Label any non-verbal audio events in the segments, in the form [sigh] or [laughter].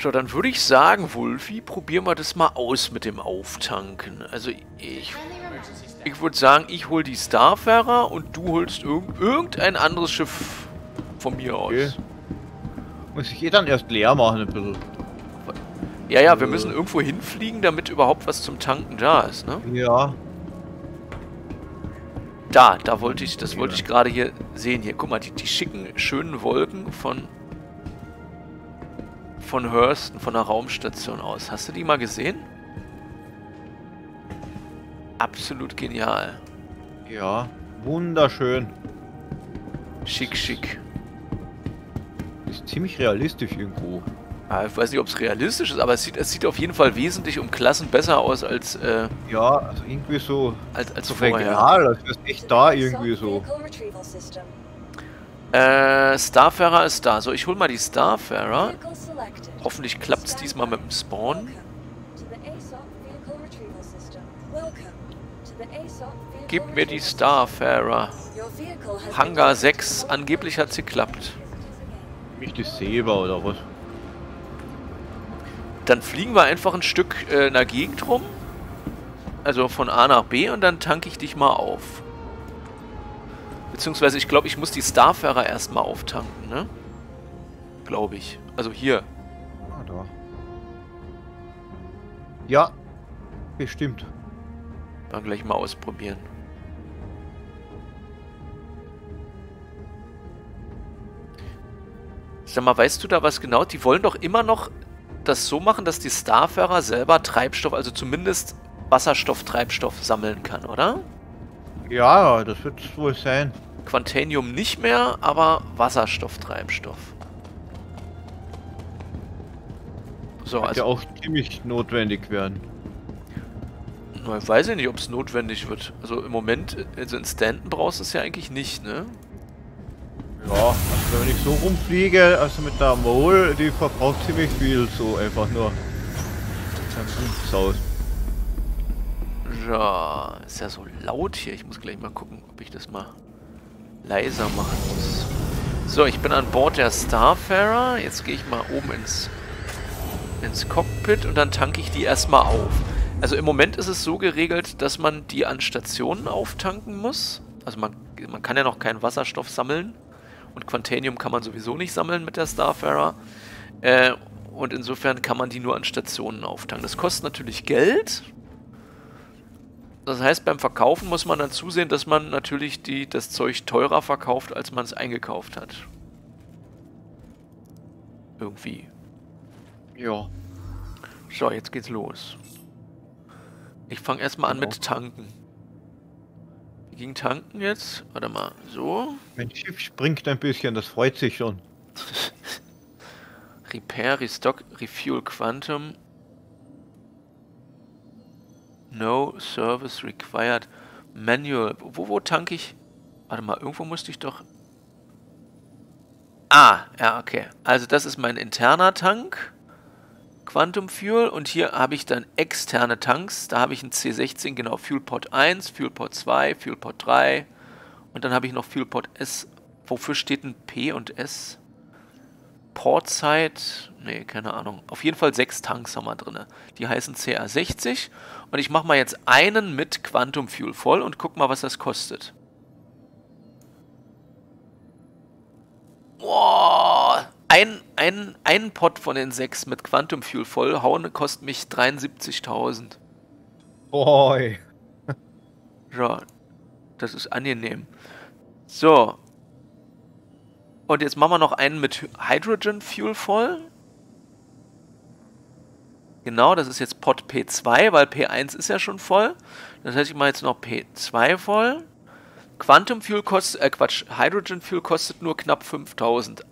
So, dann würde ich sagen, Wulfi, probieren wir das mal aus mit dem Auftanken. Also ich, ich würde sagen, ich hole die Starfarer und du holst irg irgendein anderes Schiff von mir aus. Okay. Muss ich eh dann erst leer machen ein bisschen. Ja, ja, wir äh. müssen irgendwo hinfliegen, damit überhaupt was zum Tanken da ist, ne? Ja. Da, da wollte ich, das wollte ich gerade hier sehen. Hier, guck mal, die, die schicken, schönen Wolken von von Hurston, von der Raumstation aus. Hast du die mal gesehen? Absolut genial. Ja, wunderschön. Schick, schick. Ist ziemlich realistisch irgendwo. Ja, ich weiß nicht, ob es realistisch ist, aber es sieht, es sieht auf jeden Fall wesentlich um Klassen besser aus als. Äh, ja, also irgendwie so. Als, als so vorher. Regional, als wäre echt da irgendwie so. Äh, Starfarer ist da. So, ich hol mal die Starfarer. Hoffentlich klappt es diesmal mit dem Spawn. Gib mir die Starfarer. Hangar 6. Angeblich hat sie geklappt. Mich die Saber oder was? Dann fliegen wir einfach ein Stück äh, in der Gegend rum. Also von A nach B und dann tanke ich dich mal auf. Beziehungsweise ich glaube, ich muss die Starfarer erstmal auftanken, ne? Glaube ich. Also hier. Ja, bestimmt. Dann gleich mal ausprobieren. Sag mal, weißt du da was genau? Die wollen doch immer noch das so machen, dass die Starfarer selber Treibstoff, also zumindest Wasserstofftreibstoff sammeln kann, oder? Ja, das wird wohl sein. Quantanium nicht mehr, aber Wasserstofftreibstoff. So, also... Ja auch ziemlich notwendig werden. Na, ich weiß ja nicht, ob es notwendig wird. Also im Moment, also in Stanton brauchst du es ja eigentlich nicht, ne? Ja, also wenn ich so rumfliege, also mit der Mole, die verbraucht ziemlich viel, so einfach nur. Saus. Ja, ist ja so laut hier. Ich muss gleich mal gucken, ob ich das mal leiser machen muss. So, ich bin an Bord der Starfarer. Jetzt gehe ich mal oben ins, ins Cockpit und dann tanke ich die erstmal auf. Also im Moment ist es so geregelt, dass man die an Stationen auftanken muss. Also man, man kann ja noch keinen Wasserstoff sammeln. Und Quantanium kann man sowieso nicht sammeln mit der Starfarer. Äh, und insofern kann man die nur an Stationen auftanken. Das kostet natürlich Geld. Das heißt, beim Verkaufen muss man dann zusehen, dass man natürlich die, das Zeug teurer verkauft, als man es eingekauft hat. Irgendwie. Ja. So, jetzt geht's los. Ich fange erstmal an mit Tanken. Wie ging Tanken jetzt? Warte mal, so. Mein Schiff springt ein bisschen, das freut sich schon. [laughs] Repair, Restock, Refuel Quantum. No Service Required. Manual. Wo, wo tanke ich? Warte mal, irgendwo musste ich doch... Ah, ja, okay. Also das ist mein interner Tank. Quantum Fuel. Und hier habe ich dann externe Tanks. Da habe ich einen C16, genau, Fuel Pod 1, Fuel Pod 2, Fuel Pod 3. Und dann habe ich noch Fuel Pod S. Wofür steht ein P und S? Portzeit, nee, keine Ahnung. Auf jeden Fall sechs Tanks haben wir drin. Die heißen CR60. Und ich mache mal jetzt einen mit Quantum Fuel voll und guck mal, was das kostet. Boah, ein, ein, ein Pot von den sechs mit Quantum Fuel voll hauen kostet mich 73.000. Boy. ja, das ist angenehm. So, und jetzt machen wir noch einen mit Hydrogen Fuel voll. Genau, das ist jetzt Pot P2, weil P1 ist ja schon voll. Das heißt, ich mache jetzt noch P2 voll. Quantum Fuel kostet, äh Quatsch, Hydrogen Fuel kostet nur knapp 5000.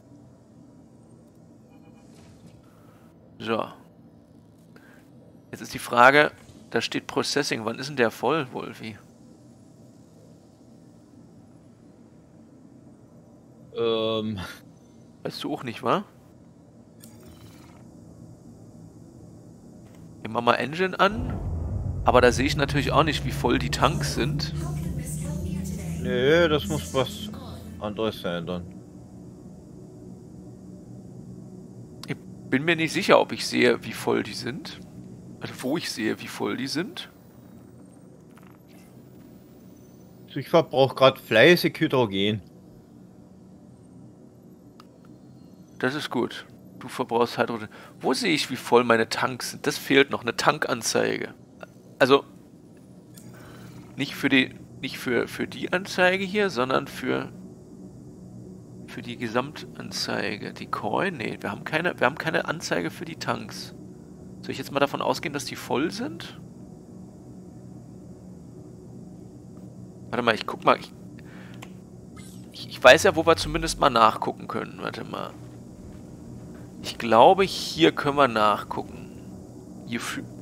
So. Jetzt ist die Frage, da steht Processing, wann ist denn der voll, Wolfi? Ähm. Weißt du auch nicht, wa? Ich mach mal Engine an. Aber da sehe ich natürlich auch nicht, wie voll die Tanks sind. Nee, das muss was anderes sein dann. Bin mir nicht sicher, ob ich sehe, wie voll die sind. Also wo ich sehe, wie voll die sind. Ich verbrauche gerade fleißig Hydrogen. Das ist gut. Du verbrauchst Hydrogen. Wo sehe ich, wie voll meine Tanks sind? Das fehlt noch, eine Tankanzeige. Also, nicht für die, nicht für, für die Anzeige hier, sondern für, für die Gesamtanzeige. Die Coin? Nee, wir haben keine, wir haben keine Anzeige für die Tanks. Soll ich jetzt mal davon ausgehen, dass die voll sind? Warte mal, ich guck mal. Ich, ich, ich weiß ja, wo wir zumindest mal nachgucken können. Warte mal. Ich glaube, hier können wir nachgucken.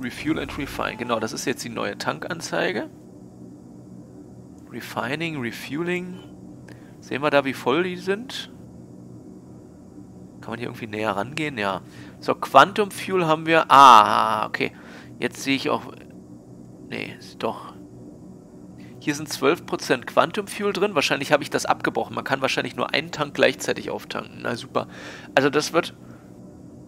Refuel and refine. Genau, das ist jetzt die neue Tankanzeige. Refining, Refueling. Sehen wir da, wie voll die sind? Kann man hier irgendwie näher rangehen? Ja. So, Quantum Fuel haben wir. Ah, okay. Jetzt sehe ich auch... Nee, doch. Hier sind 12% Quantum Fuel drin. Wahrscheinlich habe ich das abgebrochen. Man kann wahrscheinlich nur einen Tank gleichzeitig auftanken. Na super. Also das wird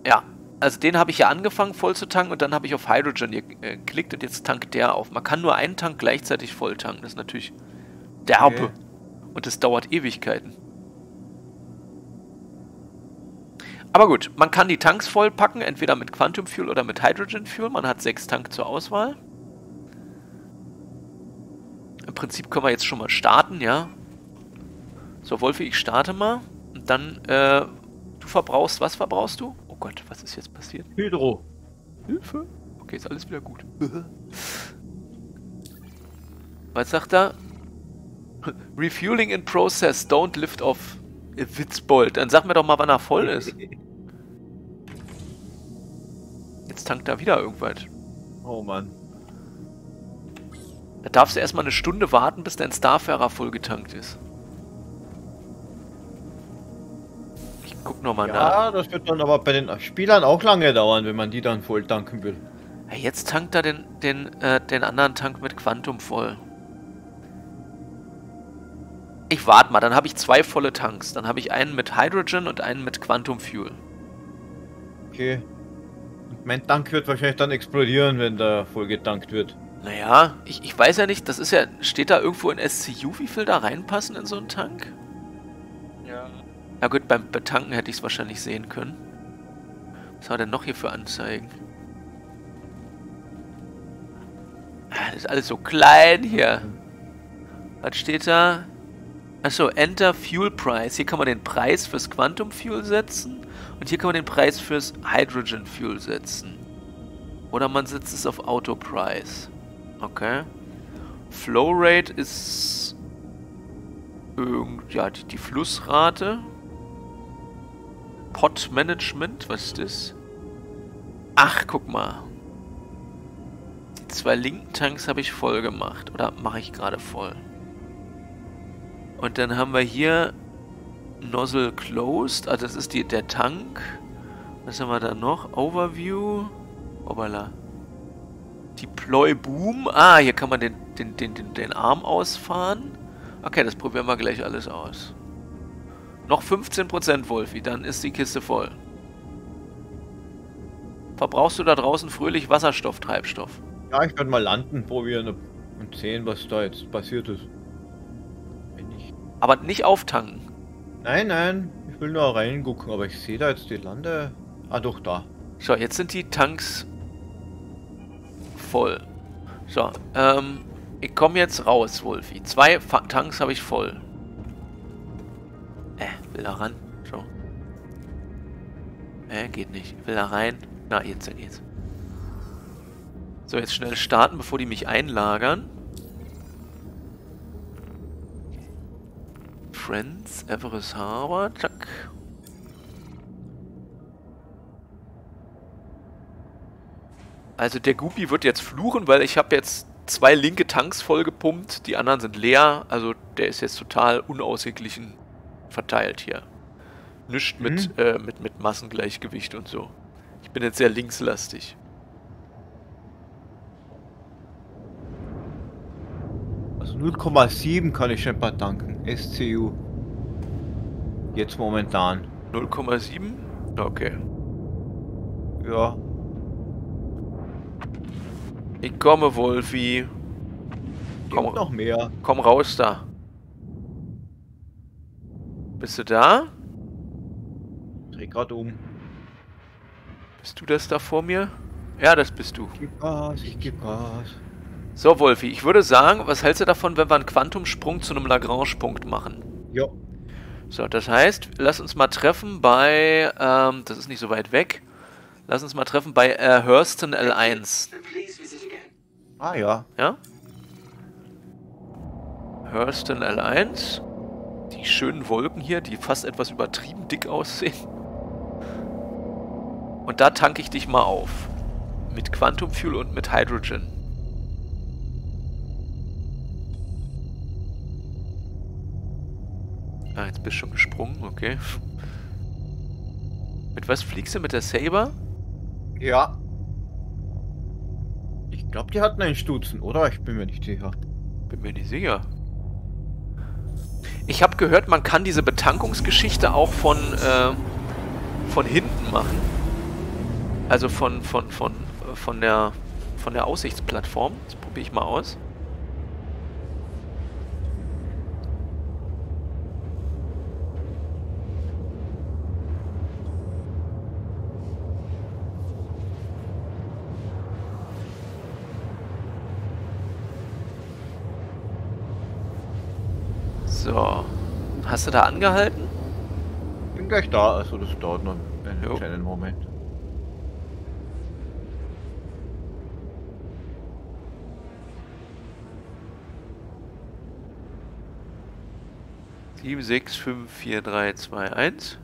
ja, also den habe ich ja angefangen voll zu tanken und dann habe ich auf Hydrogen äh, geklickt und jetzt tankt der auf. Man kann nur einen Tank gleichzeitig voll tanken. Das ist natürlich derbe. Okay. Und das dauert Ewigkeiten. Aber gut, man kann die Tanks vollpacken, entweder mit Quantum Fuel oder mit Hydrogen Fuel. Man hat sechs Tank zur Auswahl. Im Prinzip können wir jetzt schon mal starten, ja. So, Wolfi, ich starte mal. Und dann, äh, du verbrauchst, was verbrauchst du? Oh Gott, was ist jetzt passiert? Hydro. Hilfe. Okay, ist alles wieder gut. [laughs] was sagt er? Refueling in process, don't lift off. Witzbold. Dann sag mir doch mal, wann er voll ist. Jetzt tankt er wieder irgendwas. Oh Mann. Da darfst du erstmal eine Stunde warten, bis dein Starfarer voll getankt ist. guck nochmal ja, nach. Ja, das wird dann aber bei den Spielern auch lange dauern, wenn man die dann voll tanken will. Jetzt tankt er den, den, äh, den anderen Tank mit Quantum voll. Ich warte mal, dann habe ich zwei volle Tanks. Dann habe ich einen mit Hydrogen und einen mit Quantum Fuel. Okay. Und mein Tank wird wahrscheinlich dann explodieren, wenn der voll getankt wird. Naja, ich, ich weiß ja nicht, das ist ja, steht da irgendwo in SCU, wie viel da reinpassen in so einen Tank? Ja gut, beim Betanken hätte ich es wahrscheinlich sehen können. Was war denn noch hier für Anzeigen? Ah, das ist alles so klein hier. Was steht da? Achso, Enter Fuel Price. Hier kann man den Preis fürs Quantum Fuel setzen. Und hier kann man den Preis fürs Hydrogen Fuel setzen. Oder man setzt es auf Auto Price. Okay. Flow Rate ist... Irgend, ja, die, die Flussrate. Pot Management, was ist das? Ach, guck mal. Die zwei linken Tanks habe ich voll gemacht. Oder mache ich gerade voll? Und dann haben wir hier Nozzle Closed. Also das ist die, der Tank. Was haben wir da noch? Overview. Obala. Deploy Boom. Ah, hier kann man den, den, den, den, den Arm ausfahren. Okay, das probieren wir gleich alles aus. Noch 15% Wolfi, dann ist die Kiste voll. Verbrauchst du da draußen fröhlich Wasserstofftreibstoff? Ja, ich werde mal landen, probieren und sehen, was da jetzt passiert ist. Aber nicht auftanken. Nein, nein, ich will nur reingucken, aber ich sehe da jetzt die Lande... Ah, doch, da. So, jetzt sind die Tanks voll. So, ähm, ich komme jetzt raus, Wolfi. Zwei Fa Tanks habe ich voll. Äh, will da ran. So. Äh, geht nicht. Will da rein. Na, jetzt geht's. So, jetzt schnell starten, bevor die mich einlagern. Friends, Everest Harbor, zack. Also der Guppy wird jetzt fluchen, weil ich habe jetzt zwei linke Tanks vollgepumpt, die anderen sind leer, also der ist jetzt total unausgeglichen verteilt hier. Nischt mit, mhm. äh, mit, mit Massengleichgewicht und so. Ich bin jetzt sehr linkslastig. 0,7 kann ich schon paar tanken. SCU. Jetzt momentan. 0,7? Okay. Ja. Ich komme, Wolfi. Komm, Gibt noch mehr. komm raus da. Bist du da? Dreh grad um. Bist du das da vor mir? Ja, das bist du. Ich geb Gas, ich geb Gas. So, Wolfi, ich würde sagen, was hältst du davon, wenn wir einen Quantumsprung zu einem Lagrange-Punkt machen? Ja. So, das heißt, lass uns mal treffen bei, ähm, das ist nicht so weit weg, lass uns mal treffen bei äh, Hurston L1. Ah ja. Ja? Hurston L1. Die schönen Wolken hier, die fast etwas übertrieben dick aussehen. Und da tanke ich dich mal auf. Mit Quantum Fuel und mit Hydrogen. Ah, jetzt bist du schon gesprungen, okay. Mit was fliegst du? Mit der Saber? Ja. Ich glaube, die hatten einen Stutzen, oder? Ich bin mir nicht sicher. Bin mir nicht sicher. Ich habe gehört, man kann diese Betankungsgeschichte auch von, äh, von hinten machen. Also von, von, von, äh, von der, von der Aussichtsplattform. Das probiere ich mal aus. So. Hast du da angehalten? Bin gleich da, also das dauert noch einen Jo. kleinen Moment. Sieben, sechs, fünf, vier, drei, zwei, eins.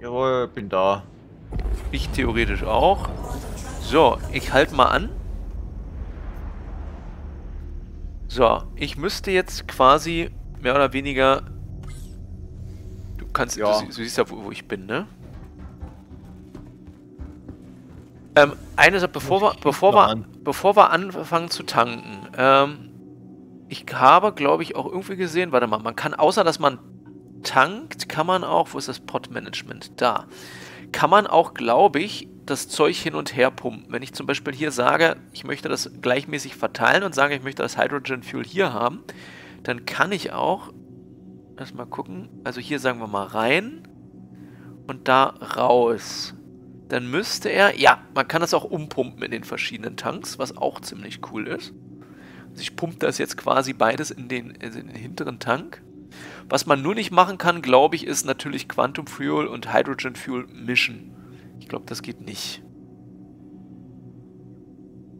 Jawohl, bin da. Ich theoretisch auch. So, ich halte mal an. So, ich müsste jetzt quasi mehr oder weniger... Du kannst... Ja. Du, du siehst ja, wo, wo ich bin, ne? Ähm, eine Sache, bevor wir, bevor wir, bevor wir anfangen zu tanken, ähm, ich habe, glaube ich, auch irgendwie gesehen, warte mal, man kann, außer dass man tankt, kann man auch, wo ist das Pot-Management? Da. Kann man auch, glaube ich, das Zeug hin und her pumpen. Wenn ich zum Beispiel hier sage, ich möchte das gleichmäßig verteilen und sage, ich möchte das Hydrogen Fuel hier haben, dann kann ich auch, lass mal gucken, also hier sagen wir mal rein und da raus. Dann müsste er, ja, man kann das auch umpumpen in den verschiedenen Tanks, was auch ziemlich cool ist. Also ich pumpe das jetzt quasi beides in den, in den hinteren Tank. Was man nur nicht machen kann, glaube ich, ist natürlich Quantum Fuel und Hydrogen Fuel mischen. Ich glaube, das geht nicht.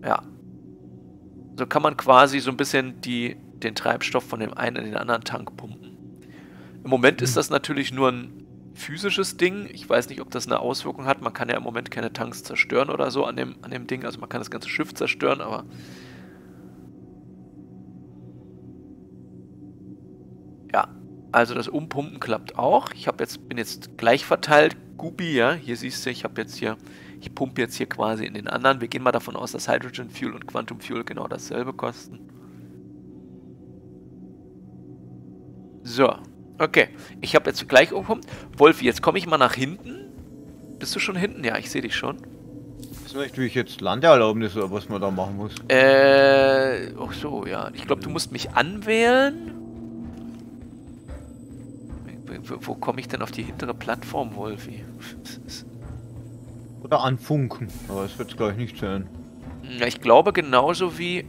Ja. So kann man quasi so ein bisschen die, den Treibstoff von dem einen in den anderen Tank pumpen. Im Moment ist das natürlich nur ein physisches Ding. Ich weiß nicht, ob das eine Auswirkung hat. Man kann ja im Moment keine Tanks zerstören oder so an dem, an dem Ding. Also man kann das ganze Schiff zerstören, aber Ja, also das Umpumpen klappt auch. Ich habe jetzt bin jetzt gleich verteilt. Gubi, ja, hier siehst du, ich habe jetzt hier, ich pumpe jetzt hier quasi in den anderen. Wir gehen mal davon aus, dass Hydrogen Fuel und Quantum Fuel genau dasselbe kosten. So, okay. Ich habe jetzt gleich umgepumpt. Wolfi, jetzt komme ich mal nach hinten. Bist du schon hinten? Ja, ich sehe dich schon. Ich weiß nicht, wie ich jetzt Landeerlaubnis oder was man da machen muss. Äh, ach so, ja. Ich glaube, du musst mich anwählen. Wo, wo komme ich denn auf die hintere Plattform, Wolfi? [laughs] Oder anfunken. Aber es wird gleich nicht sein. Ja, ich glaube genauso wie...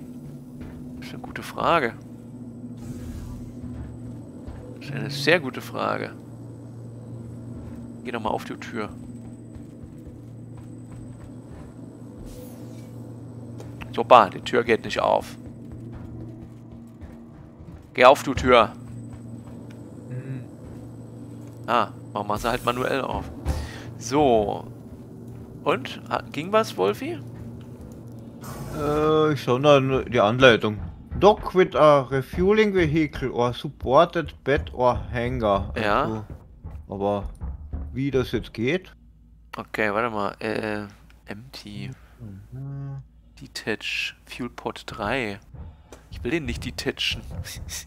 Das ist eine gute Frage. Das ist eine sehr gute Frage. Geh doch mal auf die Tür. Super, die Tür geht nicht auf. Geh auf, du Tür. Ah, machen wir sie halt manuell auf. So. Und? Ging was, Wolfi? Äh, ich schau dann die Anleitung. Dock with a refueling vehicle or supported bed or hangar. Ja. Also, aber wie das jetzt geht? Okay, warte mal. Äh, empty. Mhm. Detach. Fuel Pod 3. Ich will den nicht detachen.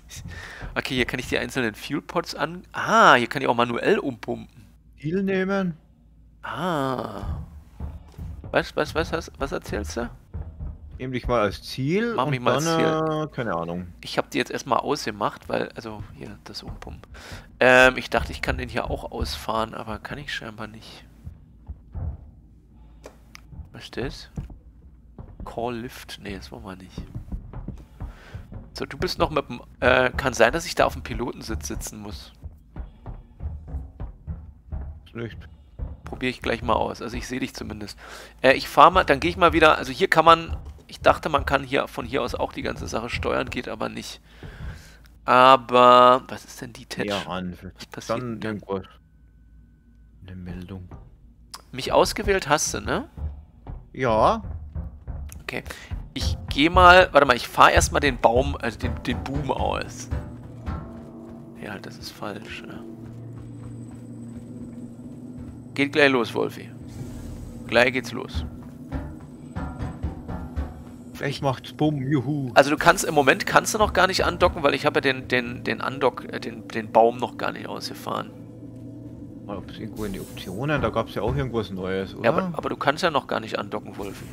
[laughs] okay, hier kann ich die einzelnen Fuel Pods an... Ah, hier kann ich auch manuell umpumpen. Viel nehmen. Ah. Was, was, was, was, was erzählst du? Nehm dich mal als Ziel Mach und mich mal als dann, äh, keine Ahnung. Ich habe die jetzt erstmal ausgemacht, weil, also hier, das Umpum. Ähm, ich dachte, ich kann den hier auch ausfahren, aber kann ich scheinbar nicht. Was ist das? Call Lift? Nee, das wollen wir nicht. So, du bist noch mit dem... Äh, kann sein, dass ich da auf dem Pilotensitz sitzen muss. Nicht. Probiere ich gleich mal aus. Also ich sehe dich zumindest. Äh, ich fahre mal, dann gehe ich mal wieder... Also hier kann man... Ich dachte, man kann hier von hier aus auch die ganze Sache steuern, geht aber nicht. Aber... Was ist denn die Tetch? Ja, Dann irgendwas. Eine Meldung. Mich ausgewählt hast du, ne? Ja, Okay. Ich gehe mal, warte mal, ich fahre erstmal den Baum, also den, den Boom aus. Ja, das ist falsch. Ja. Geht gleich los, Wolfi. Gleich geht's los. Vielleicht macht's Bumm, juhu. Also du kannst, im Moment kannst du noch gar nicht andocken, weil ich habe ja den, den, den Andock, äh, den, den Baum noch gar nicht ausgefahren. Mal, ob es irgendwo in die Optionen, da gab es ja auch irgendwas Neues, oder? Ja, aber, aber du kannst ja noch gar nicht andocken, Wolfi.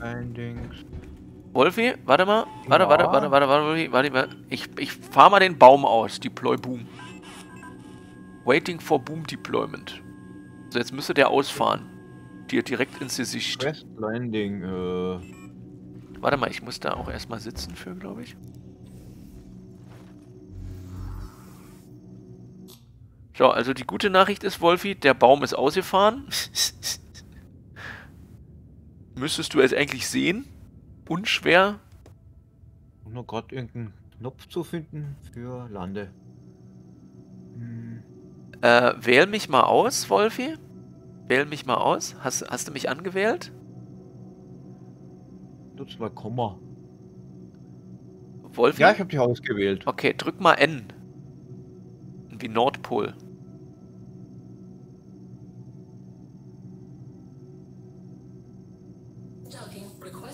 Findings. Wolfi, warte mal. Warte, Ja. warte, warte, warte, warte, Wolfi, warte, warte. Ich, ich fahr mal den Baum aus. Deploy Boom. Waiting for Boom Deployment. So, jetzt müsste der ausfahren. Dir direkt ins Gesicht. Quest Landing, äh. Warte mal, ich muss da auch erstmal sitzen für, glaube ich. So, also die gute Nachricht ist, Wolfi, der Baum ist ausgefahren. [laughs] Müsstest du es eigentlich sehen? Unschwer. nur gerade irgendeinen Knopf zu finden für Lande. Hm, Äh, wähl mich mal aus, Wolfi. Wähl mich mal aus. Hast, hast du mich angewählt? Nutzt mal Komma. Wolfi? Ja, ich habe dich ausgewählt. Okay, drück mal N. Wie Nordpol.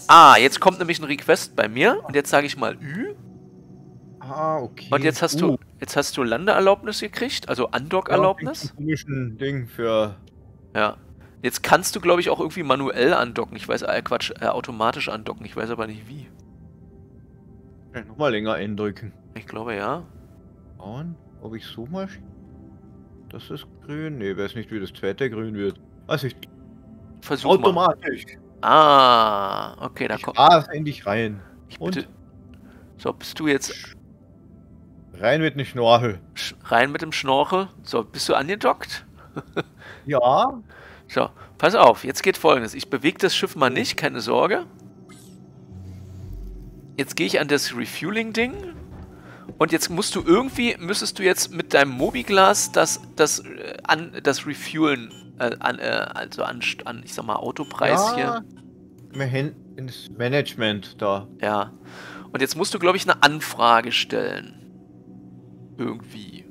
Ah, jetzt kommt nämlich ein Request bei mir und jetzt sage ich mal Ü Ah, okay. und jetzt hast Uh, du jetzt hast du Landeerlaubnis gekriegt, also Undock-Erlaubnis. Ja, komischen Ding für. Ja. Jetzt kannst du glaube ich auch irgendwie manuell andocken. Ich weiß, äh, Quatsch, äh, automatisch andocken. Ich weiß aber nicht wie. Ja, Nochmal länger eindrücken. Ich glaube ja. Schauen, ob ich so mal. Das ist grün. Nee, weiß nicht, wie das zweite grün wird. Also ich. Versuch mal. Automatisch. Ah, okay, da Ich kommt. ah, in dich rein. Ich und? bitte. So, bist du jetzt Rein mit dem Schnorchel. sch- rein mit dem Schnorchel? So, bist du angedockt? [laughs] Ja. So, pass auf, jetzt geht folgendes. Ich bewege das Schiff mal nicht, keine Sorge. Jetzt gehe ich an das Refueling-Ding. Und jetzt musst du irgendwie, müsstest du jetzt mit deinem Mobiglas das, das, äh, an, das Refuelen, äh, an, äh, also an, an, ich sag mal, Autopreis hier. Wir hin ins Management da. Ja. Und jetzt musst du, glaube ich, eine Anfrage stellen. Irgendwie.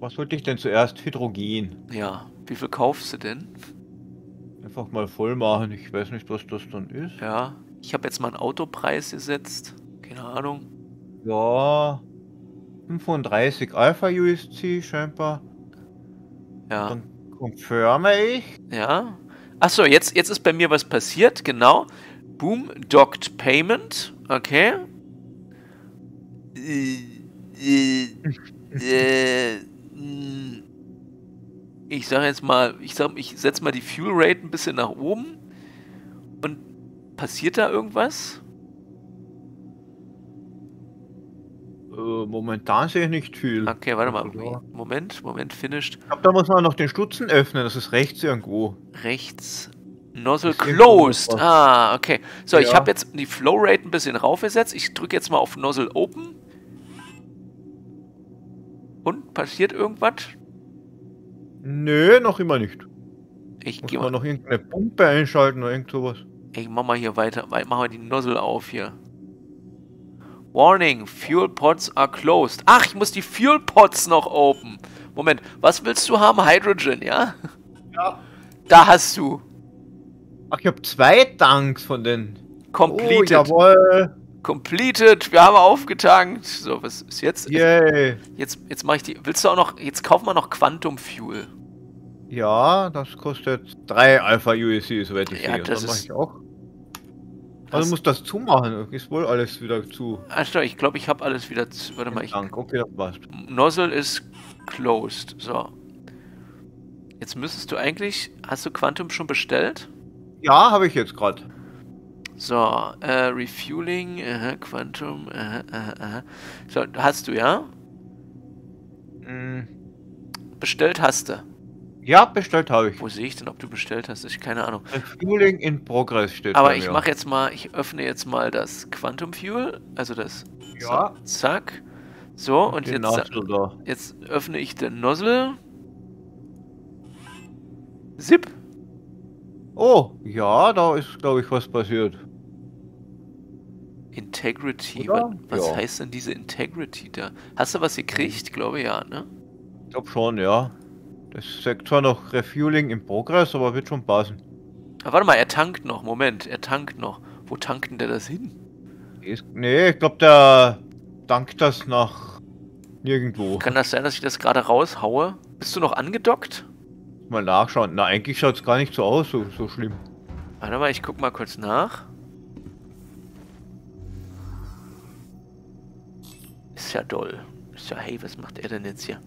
Was sollte ich denn zuerst? Hydrogen. Ja. Wie viel kaufst du denn? Einfach mal voll machen. Ich weiß nicht, was das dann ist. Ja. Ich habe jetzt mal einen Autopreis gesetzt. Keine Ahnung. Ja. 35 Alpha USC scheinbar. Ja. Dann confirme ich. Ja. Achso, jetzt, jetzt ist bei mir was passiert, genau. Boom, Docked Payment. Okay. Äh, äh, [laughs] äh, mh. Ich sage jetzt mal, ich sag, ich setze mal die Fuel Rate ein bisschen nach oben. Und passiert da irgendwas? Äh, momentan sehe ich nicht viel. Okay, warte mal. Ja. Moment, Moment, finished. Ich glaube, da muss man noch den Stutzen öffnen. Das ist rechts irgendwo. Rechts. Nozzle closed. Ah, okay. So, ich Ja. habe jetzt die Flow Rate ein bisschen raufgesetzt. Ich drücke jetzt mal auf Nozzle Open. Und passiert irgendwas? Nö, noch immer nicht. Ich Muss man mal, noch irgendeine Pumpe einschalten oder irgend sowas. ich mach mal hier weiter. wei- Mach mal die Nozzle auf hier. Warning, Fuel Pods are closed. Ach, ich muss die Fuel Pods noch open. Moment, was willst du haben? Hydrogen, ja? Ja. Da hast du. Ach, ich habe zwei Tanks von den. Completed. Oh, jawohl. Completed. Wir haben aufgetankt. So, was ist jetzt? Yay. Jetzt, jetzt mache ich die. Willst du auch noch. Jetzt kaufen wir noch Quantum Fuel. Ja, das kostet drei Alpha USC, soweit ich Ja, sehe. das dann mach ist- ich auch. Das- Also muss das zumachen. Ist wohl alles wieder zu. Achso, ich glaube, ich habe alles wieder. zu- Warte mal, ich, Dank. Okay, das passt. Nozzle ist closed. So. Jetzt müsstest du eigentlich. Hast du Quantum schon bestellt? Ja, habe ich jetzt gerade. So, äh, Refueling, aha, Quantum, aha, aha, aha. So, hast du, ja? Mm, Bestellt hast du. Ja, bestellt habe ich. Wo sehe ich denn, ob du bestellt hast? Ich keine Ahnung. Refueling in Progress steht Aber ich mache jetzt mal, ich öffne jetzt mal das Quantum Fuel, also das. Ja. So, zack. So, und den jetzt, jetzt öffne ich den Nozzle. Zip. Oh, ja, da ist, glaube ich, was passiert. Integrity. Oder? wa- Was Ja. heißt denn diese Integrity da? Hast du was gekriegt? Glaube ja, ne? Ich glaube schon, ja. Das sagt zwar noch Refueling in Progress, aber wird schon passen. Ah, warte mal, er tankt noch. Moment, er tankt noch. Wo tankt denn der das hin? Ist, nee, ich glaube, der dankt das nach nirgendwo. Kann das sein, dass ich das gerade raushaue? Bist du noch angedockt? Mal nachschauen. Na, eigentlich schaut es gar nicht so aus, so, so schlimm. Warte mal, ich guck mal kurz nach. Ist ja doll. Ist ja, hey, was macht er denn jetzt hier?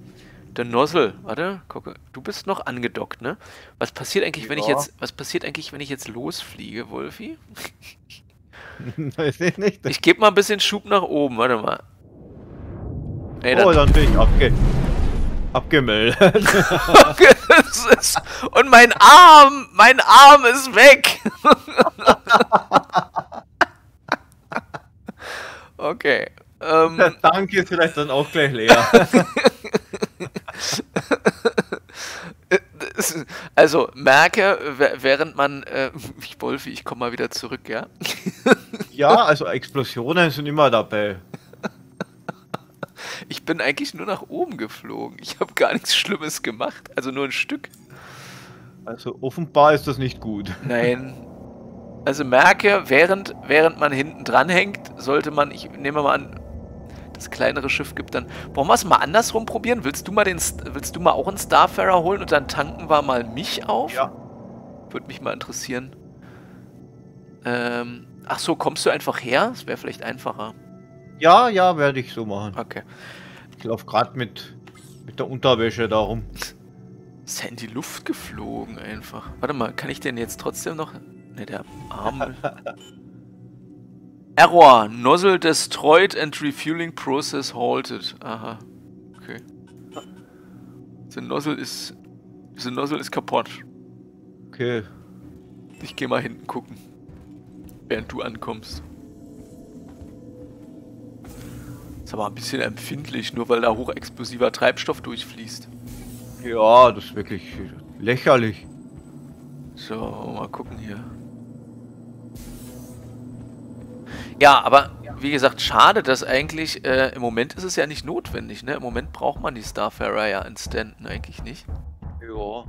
Der Nozzle, warte, gucke. Du bist noch angedockt, ne? Was passiert eigentlich, wenn ich Ja. jetzt, was passiert eigentlich, wenn ich jetzt losfliege, Wolfi? [laughs] Weiß ich nicht. Ich gebe mal ein bisschen Schub nach oben, warte mal. Dann, oh, dann bin ich abge abgemeldet. Ist, [laughs] [laughs] und mein Arm, mein Arm ist weg. [laughs] okay. Ähm, Der Tank ist vielleicht dann auch gleich leer. also merke, wä- während man, äh, ich Wolfi, ich komme mal wieder zurück, ja. ja, also Explosionen sind immer dabei. Ich bin eigentlich nur nach oben geflogen. Ich habe gar nichts Schlimmes gemacht, also nur ein Stück. Also offenbar ist das nicht gut. Nein. Also merke, während, während man hinten dran hängt, sollte man, ich nehme mal an, das kleinere Schiff gibt dann. Wollen wir es mal andersrum probieren? Willst du mal den St- willst du mal auch einen Starfarer holen und dann tanken wir mal mich auf? Ja. Würde mich mal interessieren. Ähm, ach so, kommst du einfach her? Das wäre vielleicht einfacher. Ja, ja, werde ich so machen. Okay. Ich laufe gerade mit, mit der Unterwäsche darum. Ist ja in die Luft geflogen einfach. Warte mal, kann ich den jetzt trotzdem noch. Ne, der Arm. [laughs] Error. Nozzle destroyed and refueling process halted. Aha. Okay. The Nozzle ist. The Nozzle ist kaputt. Okay. Ich geh mal hinten gucken. Während du ankommst. Ist aber ein bisschen empfindlich, nur weil da hochexplosiver Treibstoff durchfließt. Ja, das ist wirklich lächerlich. So, mal gucken hier. Ja, aber wie gesagt, schade, dass eigentlich, äh, im Moment ist es ja nicht notwendig, ne? Im Moment braucht man die Starfarer ja in Stanton eigentlich nicht. Ja.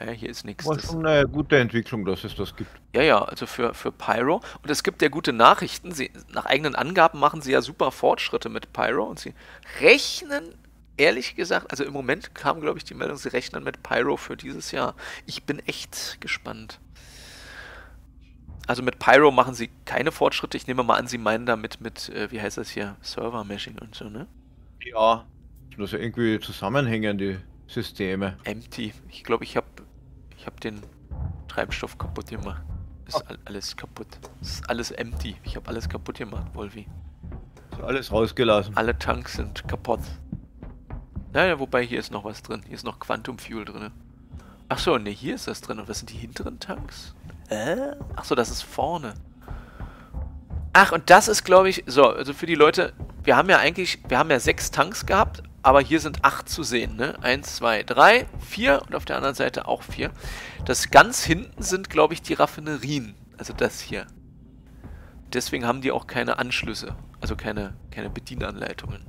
Ja, hier ist nichts. War Das- schon eine gute Entwicklung, dass es das gibt. Ja, ja, also für, für Pyro. Und es gibt ja gute Nachrichten. Sie, nach eigenen Angaben machen sie ja super Fortschritte mit Pyro und sie rechnen, ehrlich gesagt, also im Moment kam, glaube ich, die Meldung, sie rechnen mit Pyro für dieses Jahr. Ich bin echt gespannt. Also mit Pyro machen sie keine Fortschritte. Ich nehme mal an, sie meinen damit mit, äh, wie heißt das hier, Server-Meshing und so, ne? Ja. Das ja irgendwie zusammenhängen, die Systeme. Empty. Ich glaube, ich habe ich hab den Treibstoff kaputt gemacht. Ist all, alles kaputt. Ist alles empty. Ich habe alles kaputt gemacht, Wolfi. Ist alles rausgelassen. Alle Tanks sind kaputt. Naja, wobei hier ist noch was drin. Hier ist noch Quantum Fuel drin. Ach so, ne, hier ist das drin. Und was sind die hinteren Tanks? Äh? Ach so, das ist vorne. Ach, und das ist, glaube ich, so, also für die Leute, wir haben ja eigentlich, wir haben ja sechs Tanks gehabt, aber hier sind acht zu sehen, ne? Eins, zwei, drei, vier und auf der anderen Seite auch vier. Das ganz hinten sind, glaube ich, die Raffinerien. Also das hier. Deswegen haben die auch keine Anschlüsse, also keine, keine Bedienanleitungen.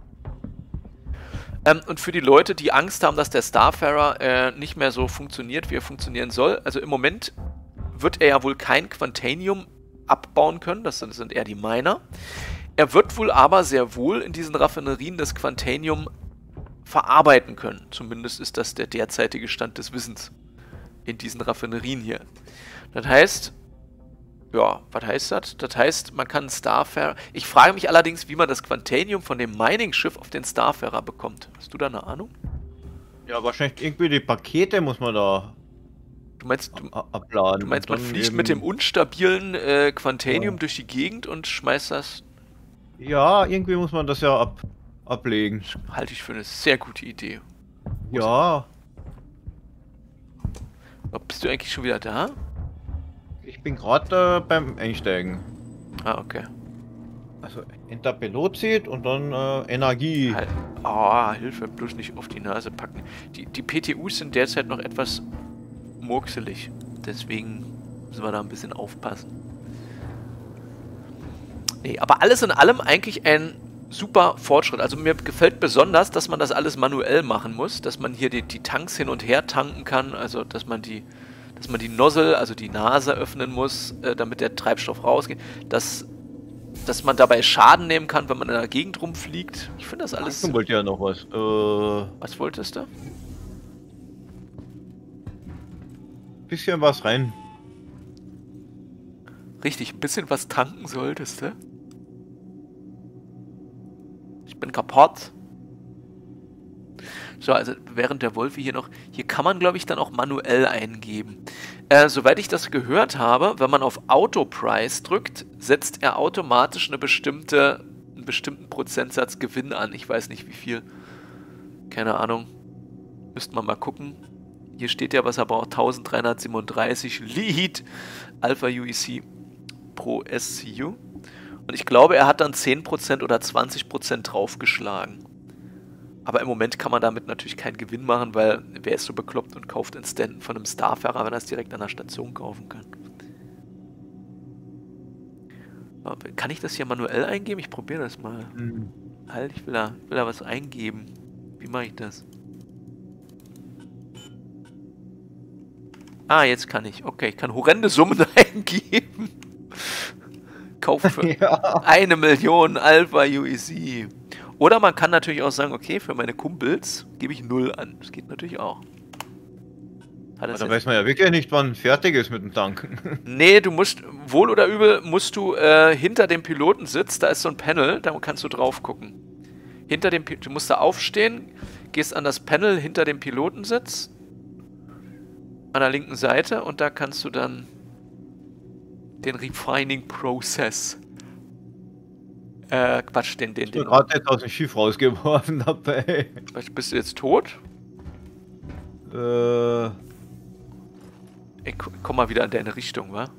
Ähm, und für die Leute, die Angst haben, dass der Starfarer äh, nicht mehr so funktioniert, wie er funktionieren soll, also im Moment wird er ja wohl kein Quantanium abbauen können, das sind, sind eher die Miner. Er wird wohl aber sehr wohl in diesen Raffinerien das Quantanium verarbeiten können. Zumindest ist das der derzeitige Stand des Wissens in diesen Raffinerien hier. Das heißt, ja, was heißt das? Das heißt, man kann Starfarer... Ich frage mich allerdings, wie man das Quantanium von dem Mining-Schiff auf den Starfarer bekommt. Hast du da eine Ahnung? Ja, wahrscheinlich irgendwie die Pakete muss man da Du meinst, du, abladen. Du meinst, man fliegt mit dem unstabilen äh, Quantanium ja. durch die Gegend und schmeißt das... Ja, irgendwie muss man das ja ab, ablegen. Halte ich für eine sehr gute Idee. Ja. Bist du eigentlich schon wieder da? Ich bin gerade äh, beim Einsteigen. Ah, okay. Also Enter Pelozid und dann äh, Energie. Halt. Oh, Hilfe, bloß nicht auf die Nase packen. Die, die PTUs sind derzeit noch etwas murkselig. Deswegen müssen wir da ein bisschen aufpassen. Nee, aber alles in allem eigentlich ein super Fortschritt. Also mir gefällt besonders, dass man das alles manuell machen muss, dass man hier die, die Tanks hin und her tanken kann, also dass man die, dass man die Nozzle, also die Nase öffnen muss, äh, damit der Treibstoff rausgeht, dass, dass man dabei Schaden nehmen kann, wenn man in der Gegend rumfliegt. Ich finde das alles... Ich wollte ja noch was. Äh, was wolltest du? Bisschen was rein. Richtig, ein bisschen was tanken solltest du bin kaputt. So, also während der Wolfi hier noch... Hier kann man, glaube ich, dann auch manuell eingeben. Äh, soweit ich das gehört habe, wenn man auf Auto Price drückt, setzt er automatisch eine bestimmte, einen bestimmten Prozentsatz Gewinn an. Ich weiß nicht wie viel. Keine Ahnung. Müsste man mal gucken. Hier steht ja, was er braucht. 1337 Lead Alpha UEC pro SCU. Und ich glaube, er hat dann 10% oder 20% draufgeschlagen. Aber im Moment kann man damit natürlich keinen Gewinn machen, weil wer ist so bekloppt und kauft Instanten von einem Starfahrer, wenn er es direkt an der Station kaufen kann. Kann ich das hier manuell eingeben? Ich probiere das mal. Mhm. Halt, ich will da, will da was eingeben. Wie mache ich das? Ah, jetzt kann ich. Okay, ich kann horrende Summen [laughs] eingeben. Kauf für [laughs] ja. eine Million Alpha UEC. Oder man kann natürlich auch sagen, okay, für meine Kumpels gebe ich null an. Das geht natürlich auch. da weiß man ja wirklich nicht, wann fertig ist mit dem Tanken. [laughs] nee, du musst, wohl oder übel, musst du äh, hinter dem Pilotensitz, da ist so ein Panel, da kannst du drauf gucken. Hinter dem, du musst da aufstehen, gehst an das Panel hinter dem Pilotensitz, an der linken Seite und da kannst du dann den Refining Process. Äh, Quatsch, den, den, den. Ich gerade jetzt aus dem Schiff rausgeworfen [laughs] dabei. Bist du jetzt tot? Äh. Ich komm mal wieder in deine Richtung, wa?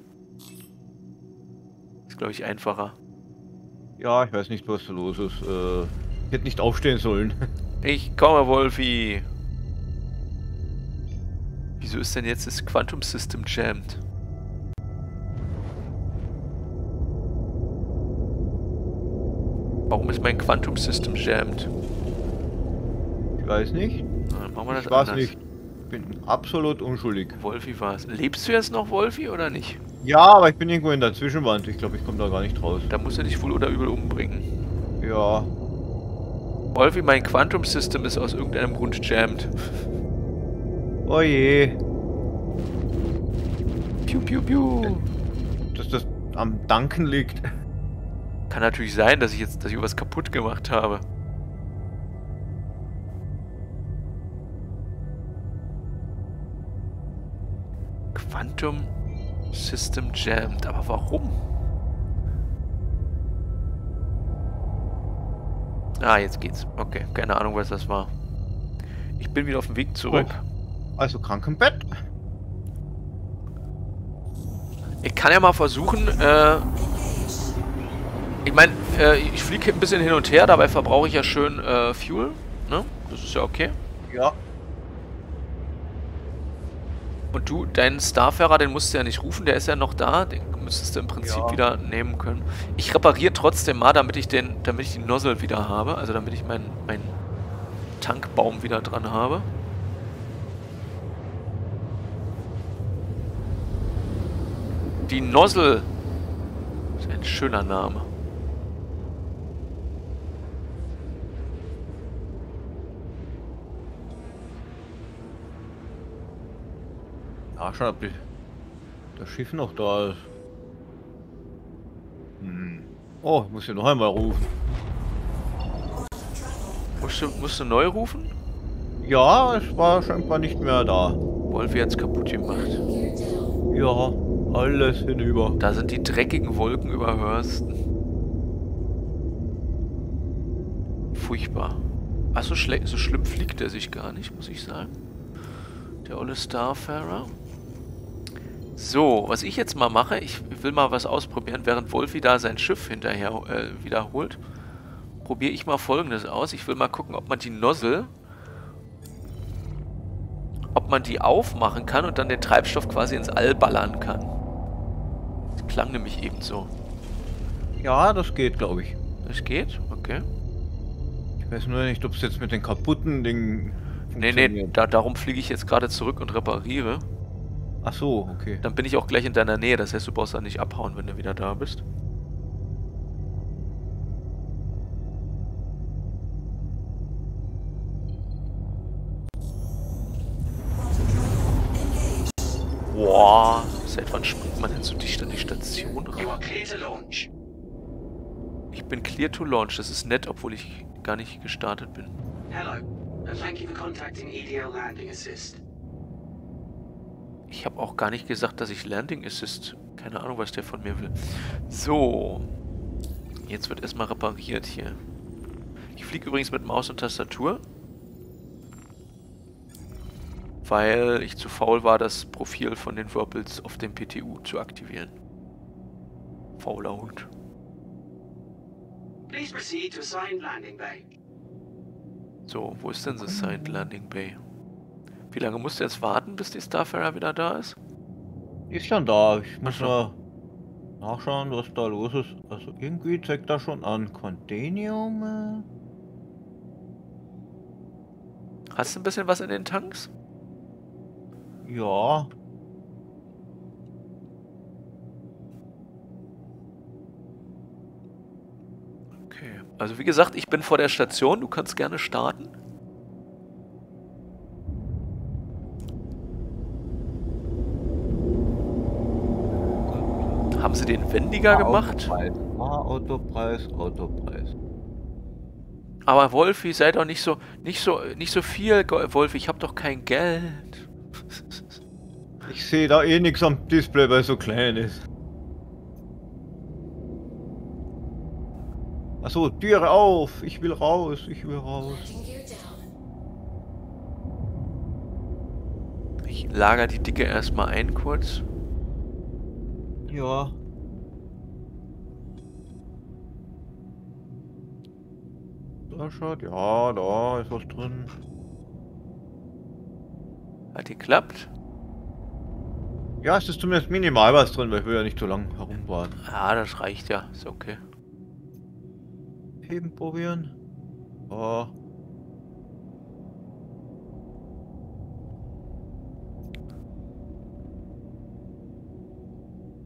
Ist, glaube ich, einfacher. Ja, ich weiß nicht, was da los ist. Äh, ich hätte nicht aufstehen sollen. [laughs] Ich komme, Wolfi. Wieso ist denn jetzt das Quantum System jammed? Warum ist mein Quantum System jammed? Ich weiß nicht. Dann machen wir das ich weiß nicht. Ich bin absolut unschuldig. Wolfi war es. Lebst du jetzt noch, Wolfi, oder nicht? Ja, aber ich bin irgendwo in der Zwischenwand. Ich glaube, ich komme da gar nicht raus. Da muss er dich wohl oder übel umbringen. Ja. Wolfi, mein Quantum System ist aus irgendeinem Grund jammed. Oh je. Piu, piu, piu. Dass das am Danken liegt. Kann natürlich sein, dass ich jetzt, dass ich was kaputt gemacht habe. Quantum System jammed. Aber warum? Ah, jetzt geht's. Okay, keine Ahnung, was das war. Ich bin wieder auf dem Weg zurück. Oh, also Krankenbett? Ich kann ja mal versuchen, äh, ich meine, äh, ich fliege ein bisschen hin und her, dabei verbrauche ich ja schön äh, Fuel. Ne? Das ist ja okay. Ja. Und du, deinen Starfahrer, den musst du ja nicht rufen, der ist ja noch da. Den müsstest du im Prinzip ja. wieder nehmen können. Ich repariere trotzdem mal, damit ich den, damit ich die Nozzle wieder habe. Also damit ich meinen mein Tankbaum wieder dran habe. Die Nozzle. Ist ein schöner Name. Nachschauen, ob die, das Schiff noch da ist. Hm. Oh, ich muss hier noch einmal rufen. Musst du, musst du neu rufen? Ja, es war scheinbar nicht mehr da. Wolfi hat's kaputt gemacht. Ja, alles hinüber. Da sind die dreckigen Wolken über Hörsten. Furchtbar. Ach, so, so schlimm fliegt er sich gar nicht, muss ich sagen. Der olle Starfarer. So, was ich jetzt mal mache, ich will mal was ausprobieren, während Wolfi da sein Schiff hinterher äh, wiederholt. Probiere ich mal folgendes aus. Ich will mal gucken, ob man die Nozzle, ob man die aufmachen kann und dann den Treibstoff quasi ins All ballern kann. Das klang nämlich eben so. Ja, das geht, glaube ich. Das geht? Okay. Ich weiß nur nicht, ob es jetzt mit den kaputten Dingen Nee, nee, da, darum fliege ich jetzt gerade zurück und repariere. Ach so, okay. Dann bin ich auch gleich in deiner Nähe, das heißt, du brauchst dann nicht abhauen, wenn du wieder da bist. Boah, seit wann springt man denn so dicht an die Station ran? Ich bin clear to launch, das ist nett, obwohl ich gar nicht gestartet bin. Hello, and thank you for contacting EDL Landing Assist. Ich habe auch gar nicht gesagt, dass ich Landing Assist... Keine Ahnung, was der von mir will. So. Jetzt wird erstmal repariert hier. Ich fliege übrigens mit Maus und Tastatur. Weil ich zu faul war, das Profil von den Whirples auf dem PTU zu aktivieren. Fauler Hund. So, wo ist denn das Assigned Landing Bay? Wie lange musst du jetzt warten, bis die Starfarer wieder da ist? Die ist schon da. Ich muss nur nachschauen, was da los ist. Also irgendwie zeigt da schon an. Containium. Äh. Hast du ein bisschen was in den Tanks? Ja. Okay. Also wie gesagt, ich bin vor der Station. Du kannst gerne starten. Sie den wendiger gemacht? Autopreis, Autopreis, Autopreis. Aber Wolfi, sei doch nicht so, nicht so, nicht so viel, Wolfi, ich hab doch kein Geld. [laughs] Ich sehe da eh nichts am Display, weil es so klein ist. Achso, Türe auf! Ich will raus, ich will raus. Ich lager die Dicke erstmal ein kurz. Ja. Da schaut, ja, da ist was drin. Hat geklappt? Ja, es ist zumindest minimal was drin, weil ich will ja nicht so lange herumwarten. Ah, das reicht ja, ist okay. Heben probieren. Oh.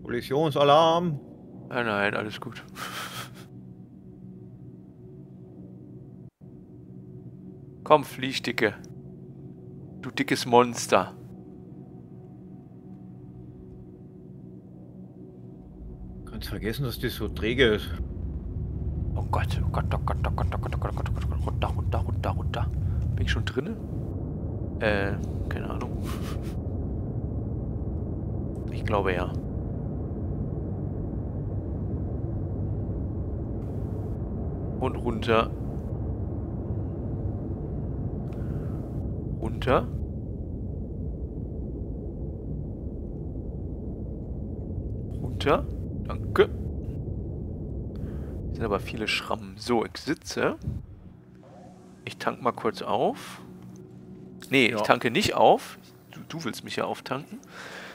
Kollisionsalarm. Nein, nein, alles gut. [laughs] Komm, flieg, Dicke. Du dickes Monster. Kannst vergessen, dass das so träge ist. Oh Gott, oh Gott, oh Gott, oh Gott, oh Gott, oh Gott, oh Gott, oh Gott, runter, runter, runter, runter. Bin ich schon drinne? Äh, keine Ahnung. [laughs] Ich glaube ja. Und runter. Runter. Runter. Danke. Sind aber viele Schrammen. So, ich sitze. Ich tank mal kurz auf. Nee, ja. ich tanke nicht auf. Du, du willst mich ja auftanken.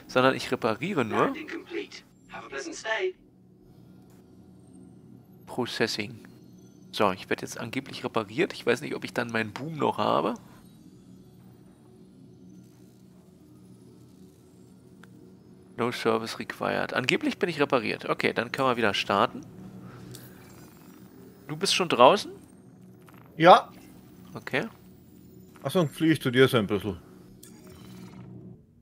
Sondern ich repariere nur. Processing. So, ich werde jetzt angeblich repariert. Ich weiß nicht, ob ich dann meinen Boom noch habe. No Service required. Angeblich bin ich repariert. Okay, dann können wir wieder starten. Du bist schon draußen? Ja. Okay. Achso, dann fliege ich zu dir so ein bisschen.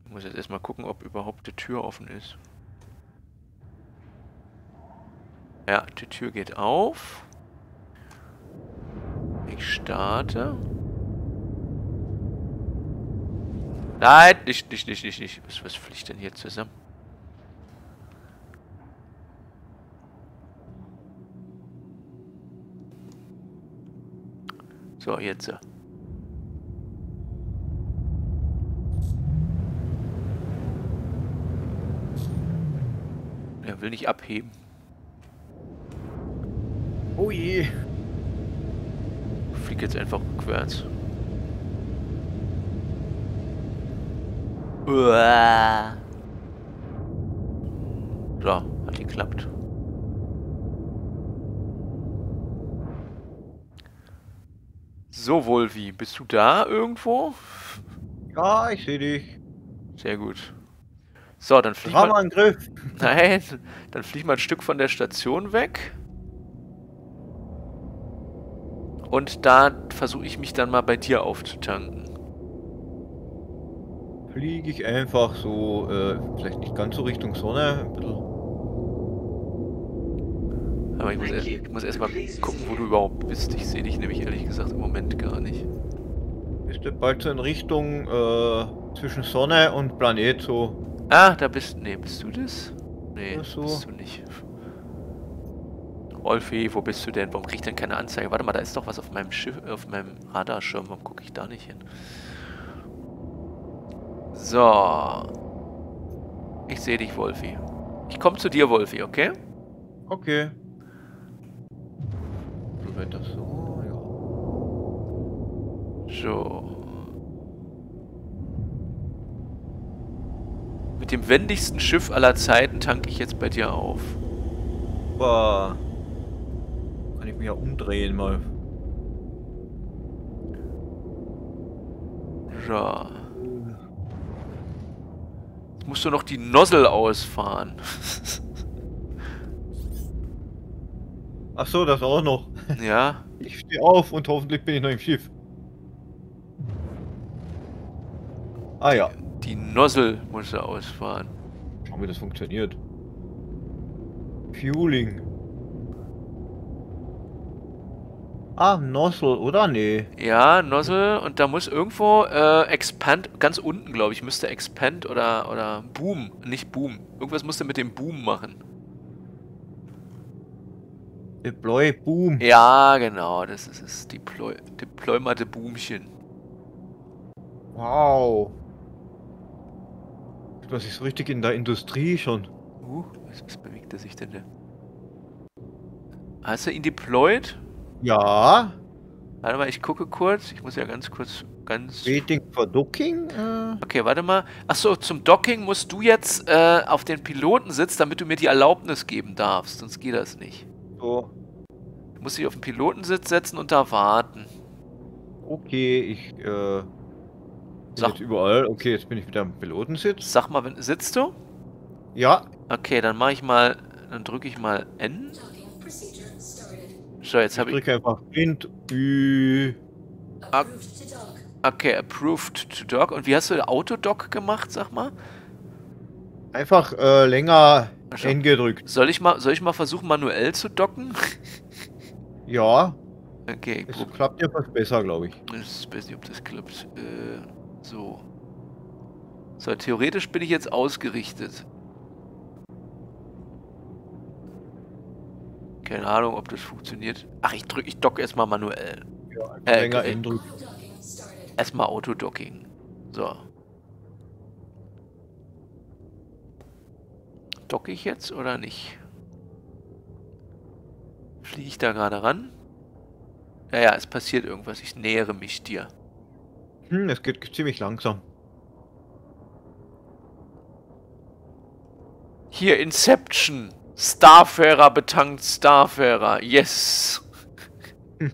Ich muss jetzt erstmal gucken, ob überhaupt die Tür offen ist. Ja, die Tür geht auf. Ich starte. Nein, nicht, nicht, nicht, nicht, nicht. Was, was fliegt denn hier zusammen? So, jetzt. Er will nicht abheben. Oh je. Flieg jetzt einfach rückwärts. Uah. So, hat geklappt. So, Wolfi, bist du da irgendwo? Ja, ich sehe dich. Sehr gut. So, dann flieg mal... Griff. [laughs] Nein, dann flieg mal ein Stück von der Station weg. Und da versuche ich mich dann mal bei dir aufzutanken. Fliege ich einfach so, äh, vielleicht nicht ganz so Richtung Sonne, ein bisschen. Aber ich muss, erst, ich muss erst mal gucken, wo du überhaupt bist. Ich sehe dich nämlich ehrlich gesagt im Moment gar nicht. Bist du bald so in Richtung äh, zwischen Sonne und Planet so? Ah, da bist du. Nee, bist du das? Nee, so. bist du nicht. Rolfi, wo bist du denn? Warum krieg ich denn keine Anzeige? Warte mal, da ist doch was auf meinem Schiff, auf meinem Radarschirm. Warum gucke ich da nicht hin? So. Ich sehe dich, Wolfi. Ich komme zu dir, Wolfi, okay? Okay. So wird das so, ja. So. Mit dem wendigsten Schiff aller Zeiten tanke ich jetzt bei dir auf. Boah. Kann ich mich ja umdrehen mal. So. Jetzt musst du noch die Nozzle ausfahren. [laughs] Ach so, das auch noch. Ja. Ich stehe auf und hoffentlich bin ich noch im Schiff. Ah ja. Die Nozzle musst du ausfahren. Schauen, wie das funktioniert. Fueling. Ah, Nozzle, oder? Nee. Ja, Nozzle und da muss irgendwo äh, Expand, ganz unten glaube ich, müsste Expand oder, oder Boom, nicht Boom. Irgendwas musst du mit dem Boom machen. Deploy Boom. Ja, genau, das ist es. Deploy, Deploymate Boomchen. Wow. Das ist so richtig in der Industrie schon. Uh, was, was bewegt er sich denn da? Hast du ihn deployed? Ja. Warte mal, ich gucke kurz. Ich muss ja ganz kurz, ganz... Waiting for Docking? Äh. Okay, warte mal. Achso, zum Docking musst du jetzt äh, auf den Pilotensitz, damit du mir die Erlaubnis geben darfst. Sonst geht das nicht. So. Du musst dich auf den Pilotensitz setzen und da warten. Okay, ich, äh... Sag, jetzt überall. Okay, jetzt bin ich wieder am Pilotensitz. Sag mal, wenn, sitzt du? Ja. Okay, dann mache ich mal, dann drücke ich mal N. So, jetzt habe ich... drücke einfach blind Ü. Okay, approved to dock. Und wie hast du Autodock gemacht, sag mal? Einfach äh, länger N gedrückt. Soll ich mal, soll ich mal versuchen, manuell zu docken? [laughs] ja. Okay. Es klappt ja fast besser, glaube ich. Ich weiß nicht, ob das klappt. Äh, so. So, theoretisch bin ich jetzt ausgerichtet. Keine Ahnung, ob das funktioniert. Ach, ich drücke, ich docke erstmal manuell. Ja, äh, länger N drücken. Erstmal Autodocking. So. Docke ich jetzt oder nicht? Fliege ich da gerade ran? Ja, ja, es passiert irgendwas. Ich nähere mich dir. Hm, es geht ziemlich langsam. Hier, Inception. Starfarer betankt Starfarer. Yes. [laughs]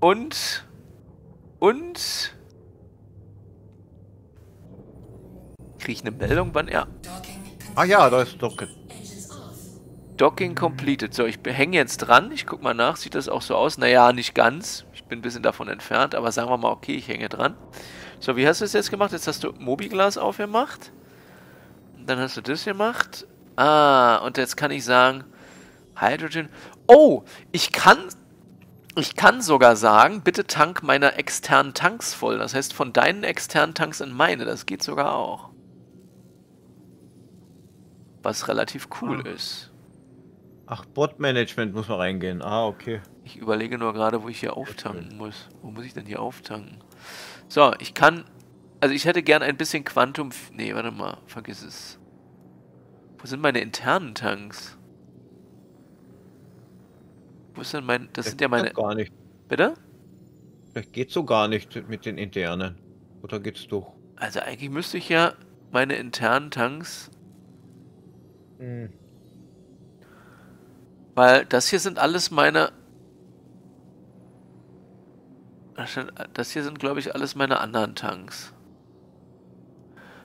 Und? Und? Kriege ich eine Meldung, wann er... Ah ja, da ist Docken. Docking completed. So, ich hänge jetzt dran. Ich guck mal nach. Sieht das auch so aus? Naja, nicht ganz. Ich bin ein bisschen davon entfernt, aber sagen wir mal, okay, ich hänge dran. So, wie hast du es jetzt gemacht? Jetzt hast du Mobiglas aufgemacht. Dann hast du das gemacht. Ah, und jetzt kann ich sagen, Hydrogen. Oh, ich kann, ich kann sogar sagen, bitte tank meine externen Tanks voll. Das heißt, von deinen externen Tanks in meine. Das geht sogar auch. Was relativ cool ah. ist. Ach, Bot-Management muss man reingehen. Ah, okay. Ich überlege nur gerade, wo ich hier auftanken muss. Wo muss ich denn hier auftanken? So, ich kann... Also ich hätte gern ein bisschen Quantum... Nee, warte mal. Vergiss es. Wo sind meine internen Tanks? Wo ist denn mein... Das, das sind ja meine... gar nicht. Bitte? Vielleicht geht's so gar nicht mit den internen. Oder geht's doch? Also eigentlich müsste ich ja meine internen Tanks... Hm. Weil das hier sind alles meine... Das hier sind, glaube ich, alles meine anderen Tanks.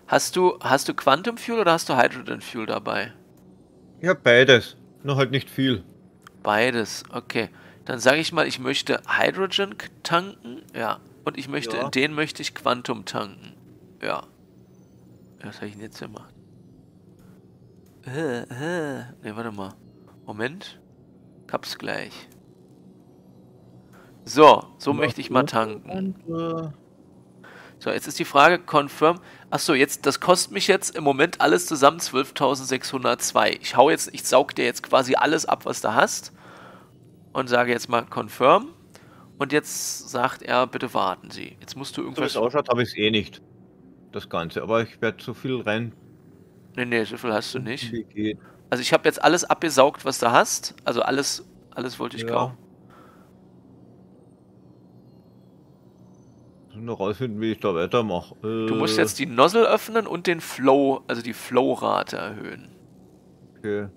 Hast du, hast du Quantum Fuel oder hast du Hydrogen Fuel dabei? Ja, beides. Nur halt nicht viel. Beides, okay. Dann sage ich mal, ich möchte Hydrogen tanken. Ja. Und ich möchte, ja. in den möchte ich Quantum tanken. Ja. Was habe ich denn jetzt gemacht? Äh, äh. Ne, warte mal. Moment. Hab's gleich. So, so möchte ich mal tanken. So, jetzt ist die Frage, confirm. Achso, jetzt, das kostet mich jetzt im Moment alles zusammen 12.602. Ich hau jetzt, ich saug dir jetzt quasi alles ab, was du hast. Und sage jetzt mal confirm. Und jetzt sagt er, bitte warten Sie. Jetzt musst du irgendwas... So wie es ausschaut, habe ich es eh nicht. Das Ganze. Aber ich werde zu viel rein. Nee, nee, so viel hast du nicht. Also ich habe jetzt alles abgesaugt, was du hast. Also alles, alles wollte ich ja. kaufen. Nur rausfinden, wie ich da weitermache. Äh, du musst jetzt die Nozzle öffnen und den Flow, also die Flow-Rate erhöhen. Okay.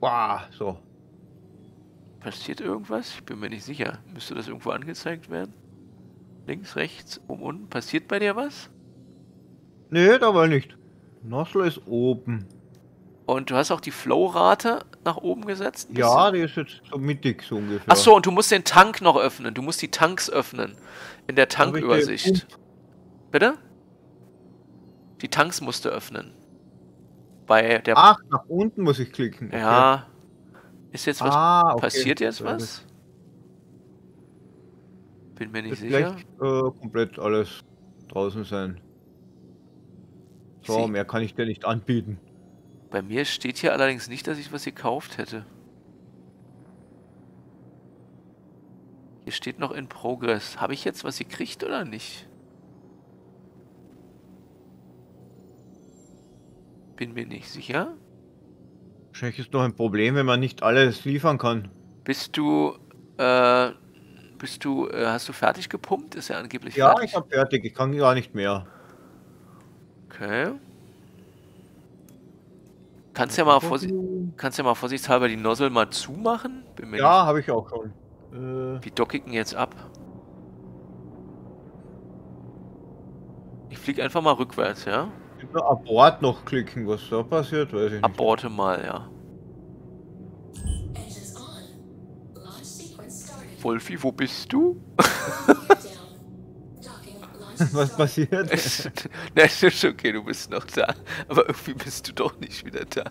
Wow, so. Passiert irgendwas? Ich bin mir nicht sicher. Müsste das irgendwo angezeigt werden? Links, rechts, um unten. Passiert bei dir was? Nee, dabei nicht. Nozzle ist oben. Und du hast auch die Flow-Rate nach oben gesetzt? Ja, die ist jetzt so mittig so ungefähr. Achso, und du musst den Tank noch öffnen. Du musst die Tanks öffnen. In der Tankübersicht. Bitte? Die Tanks musst du öffnen. Bei der. Ach, nach unten muss ich klicken. Okay. Ja. Ist jetzt was. Ah, okay. Passiert jetzt was? Bin mir nicht Wird sicher. Äh, komplett alles draußen sein. So, Sie mehr kann ich dir nicht anbieten. Bei mir steht hier allerdings nicht, dass ich was gekauft hätte. Hier steht noch in Progress. Habe ich jetzt was gekriegt oder nicht? Bin mir nicht sicher. Wahrscheinlich ist noch ein Problem, wenn man nicht alles liefern kann. Bist du, äh, bist du, äh, hast du fertig gepumpt? Ist ja angeblich ja, fertig. Ja, ich habe fertig. Ich kann gar nicht mehr. Okay. Kannst ja mal, kannst ja mal vorsichtshalber die Nozzle mal zumachen? ja, habe ich auch schon. Äh. Wie docke ich denn jetzt ab? Ich fliege einfach mal rückwärts, ja? Ich will Abort noch klicken, was da passiert, weiß ich nicht. Aborte mal, ja. Wolfi, wo bist du? [laughs] was passiert? [laughs] Nein, ist okay, du bist noch da. Aber irgendwie bist du doch nicht wieder da.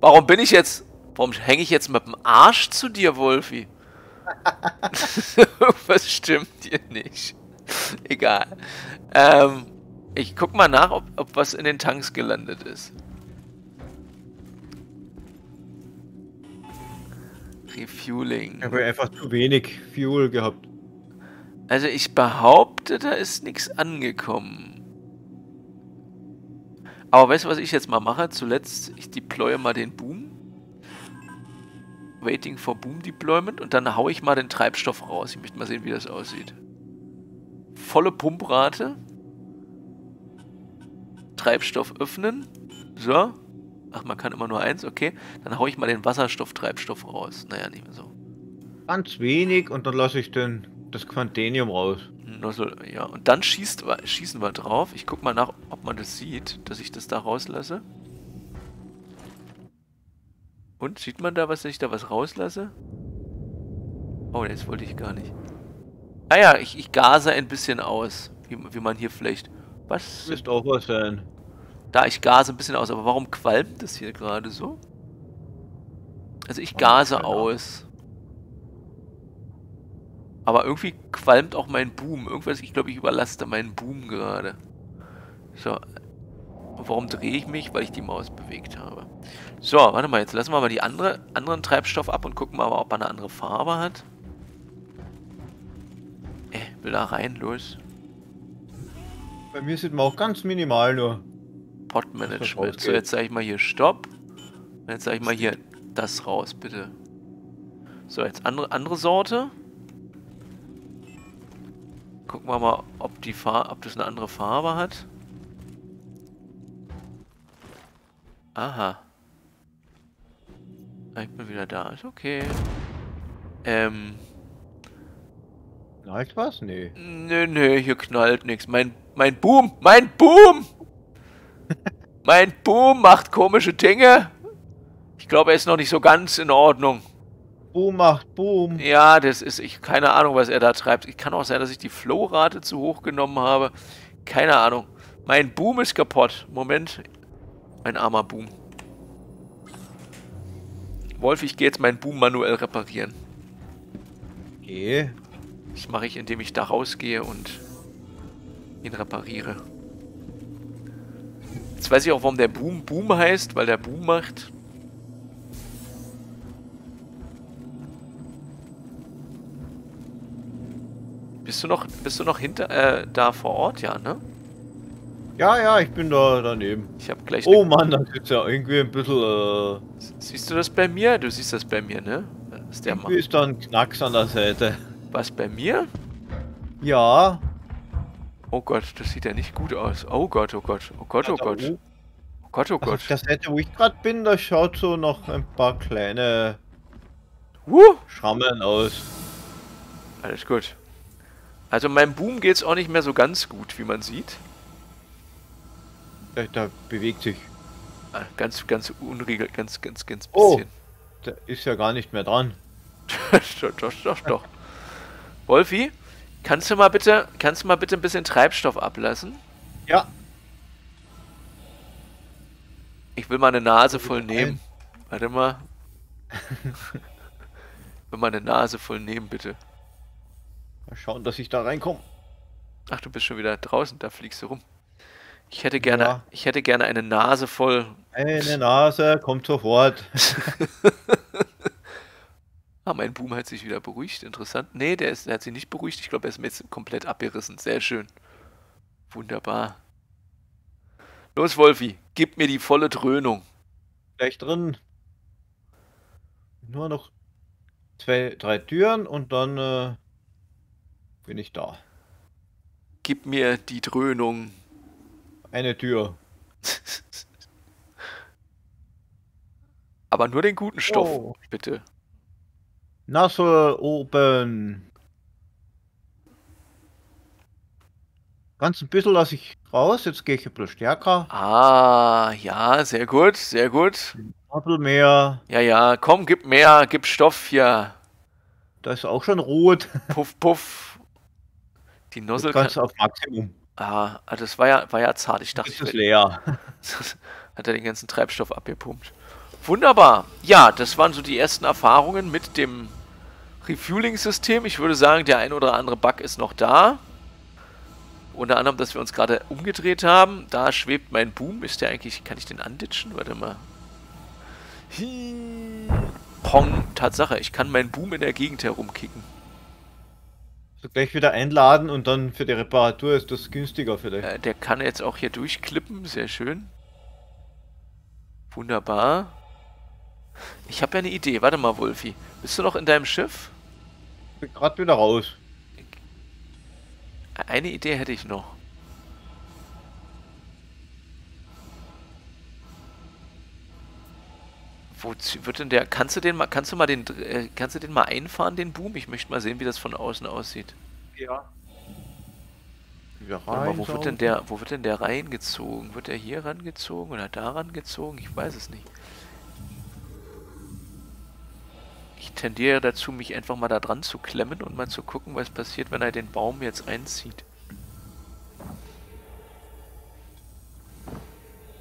Warum bin ich jetzt... Warum hänge ich jetzt mit dem Arsch zu dir, Wolfi? [laughs] Was stimmt hier nicht? Egal. Ähm, ich guck mal nach, ob, ob was in den Tanks gelandet ist. Refueling. Ich habe einfach zu wenig Fuel gehabt. Also ich behaupte, da ist nichts angekommen. Aber weißt du, was ich jetzt mal mache? Zuletzt, ich deploye mal den Boom. Waiting for Boom Deployment und dann haue ich mal den Treibstoff raus. Ich möchte mal sehen, wie das aussieht. Volle Pumprate. Treibstoff öffnen. So. Ach, man kann immer nur eins, okay. Dann haue ich mal den Wasserstofftreibstoff raus. Naja, nicht mehr so. Ganz wenig und dann lasse ich den, das Quantenium raus. Nozzle, ja. Und dann schießt, schießen wir drauf. Ich guck mal nach, ob man das sieht, dass ich das da rauslasse. Und, sieht man da was, dass ich da was rauslasse? Oh, das wollte ich gar nicht. Ah ja, ich, ich gase ein bisschen aus. Wie, wie man hier vielleicht... Was? Müsste auch was sein. Da, ich gase ein bisschen aus, aber warum qualmt das hier gerade so? Also ich gase Ahnung. aus. Aber irgendwie qualmt auch mein Boom. Irgendwas, ich glaube, ich überlaste meinen Boom gerade. So. Warum drehe ich mich? Weil ich die Maus bewegt habe. So, warte mal, jetzt lassen wir mal die andere, anderen Treibstoff ab und gucken mal, ob er eine andere Farbe hat. Äh, will da rein, los. Bei mir sieht man auch ganz minimal nur. Pod-Management. rausgeht. So, jetzt sage ich mal hier Stopp. Und jetzt sage ich mal hier das raus, bitte. So, jetzt andere, andere Sorte. Gucken wir mal, ob, die Far ob das eine andere Farbe hat. Aha. Ah, Ich bin wieder da. Ist okay. Ähm. Knallt was? Nee. Nö, nö, hier knallt nichts. Mein, mein Boom, mein Boom! [laughs] mein Boom macht komische Dinge. Ich glaube, er ist noch nicht so ganz in Ordnung. Boom macht Boom. Ja, das ist, ich keine Ahnung, was er da treibt. Ich kann auch sein, dass ich die Flow-Rate zu hoch genommen habe. Keine Ahnung. Mein Boom ist kaputt. Moment. Mein armer Boom. Wolf, ich gehe jetzt meinen Boom manuell reparieren. Okay. Das mache ich, indem ich da rausgehe und ihn repariere. Jetzt weiß ich auch, warum der Boom Boom heißt, weil der Boom macht. Bist du noch, bist du noch hinter, äh, da vor Ort? Ja, ne? Ja, ja, ich bin da daneben. Ich habe gleich. Oh Mann, das ist ja irgendwie ein bisschen, äh, Siehst du das bei mir? Du siehst das bei mir, ne? Das ist der irgendwie Mann. ist da ein Knacks an der Seite. Was bei mir? Ja. Oh Gott, das sieht ja nicht gut aus. Oh Gott, oh Gott, oh Gott, oh da Gott. Oh Gott, oh Also Gott. der Seite, wo ich gerade bin, da schaut so noch ein paar kleine Huh! Schrammen aus. Alles gut. Also meinem Boom geht's auch nicht mehr so ganz gut, wie man sieht. Da, da bewegt sich. Ah, Ganz, ganz unregel, ganz, ganz, ganz Oh. bisschen. Da ist ja gar nicht mehr dran. [laughs] doch, doch, doch, doch. Wolfi, kannst du mal bitte, kannst du mal bitte ein bisschen Treibstoff ablassen? Ja. Ich will mal eine Nase voll nehmen. Warte mal. [laughs] will mal eine Nase voll nehmen, bitte. Mal schauen, dass ich da reinkomme. Ach, du bist schon wieder draußen, da fliegst du rum. Ich hätte gerne, Ja. ich hätte gerne eine Nase voll. Eine Nase, kommt sofort. [laughs] Ah, mein Boom hat sich wieder beruhigt. Interessant. Nee, der, ist, der hat sich nicht beruhigt. Ich glaube, er ist mir jetzt komplett abgerissen. Sehr schön. Wunderbar. Los, Wolfi, gib mir die volle Dröhnung. Gleich drin. Nur noch zwei, drei Türen und dann äh, bin ich da. Gib mir die Dröhnung. Eine Tür. Aber nur den guten Stoff, Oh. bitte. Nase oben. Ganz ein bisschen lasse ich raus. Jetzt gehe ich ein bisschen stärker. Ah, ja, sehr gut, sehr gut. Ein bisschen mehr. Ja, ja, komm, gib mehr, gib Stoff hier. Da ist auch schon rot. [laughs] Puff, puff. Die Nozzle kann... kannst du auf Maximum. Ah, ah, das war ja, war ja zart. Ich dachte, ich ist leer. [laughs] hat er den ganzen Treibstoff abgepumpt. Wunderbar. Ja, das waren so die ersten Erfahrungen mit dem Refueling-System. Ich würde sagen, der ein oder andere Bug ist noch da. Unter anderem, dass wir uns gerade umgedreht haben. Da schwebt mein Boom. Ist der eigentlich... Kann ich den anditschen? Warte mal. Hi. Pong. Tatsache, ich kann meinen Boom in der Gegend herumkicken. So gleich wieder einladen und dann für die Reparatur ist das günstiger dich. Äh, der kann jetzt auch hier durchklippen. Sehr schön. Wunderbar. Ich habe ja eine Idee. Warte mal, Wolfi. Bist du noch in deinem Schiff? Ich bin gerade wieder raus. Eine Idee hätte ich noch. Wozu wird denn der? Kannst du den mal, kannst du mal den, äh, kannst du den mal einfahren, den Boom? Ich möchte mal sehen, wie das von außen aussieht. Ja. ja Aber wo wird denn der, wo wird denn der reingezogen? Wird der hier rangezogen oder da rangezogen? Ich weiß es nicht. Ich tendiere dazu, mich einfach mal da dran zu klemmen und mal zu gucken, was passiert, wenn er den Baum jetzt einzieht.